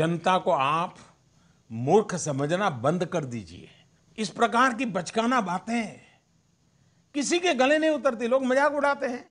जनता को आप मूर्ख समझना बंद कर दीजिए। इस प्रकार की बचकाना बातें। किसी के गले नहीं उतरती, लोग मज़ाक उड़ाते हैं।